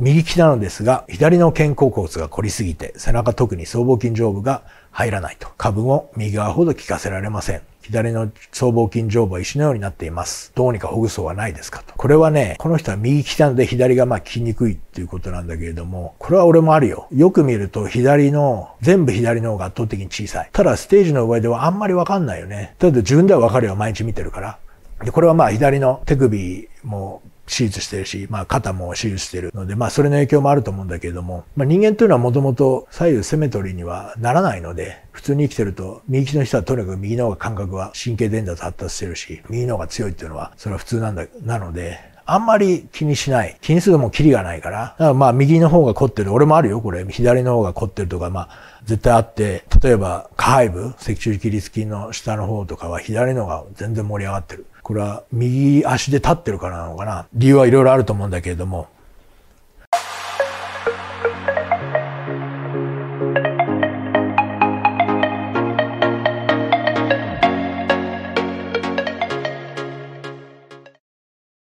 右利きなのですが、左の肩甲骨が凝りすぎて、背中特に僧帽筋上部が入らないと。下部も右側ほど効かせられません。左の僧帽筋上部は石のようになっています。どうにかほぐそうはないですかと。これはね、この人は右利きなので左がまあ効きにくいっていうことなんだけれども、これは俺もあるよ。よく見ると左の、全部左の方が圧倒的に小さい。ただステージの上ではあんまりわかんないよね。ただ自分ではわかるよ。毎日見てるから。で、これはまあ左の手首も手術してるし、まあ肩も手術してるので、まあそれの影響もあると思うんだけれども、まあ人間というのはもともと左右セメトリーにはならないので、普通に生きてると、右利きの人はとにかく右の方が感覚は神経伝達発達してるし、右の方が強いっていうのは、それは普通なんだ、なので、あんまり気にしない。気にするのもキリがないから。だからまあ右の方が凝ってる。俺もあるよ、これ。左の方が凝ってるとか、まあ絶対あって、例えば下背部、脊柱起立筋の下の方とかは左の方が全然盛り上がってる。これは右足で立ってるからなのかな。理由はいろいろあると思うんだけれども、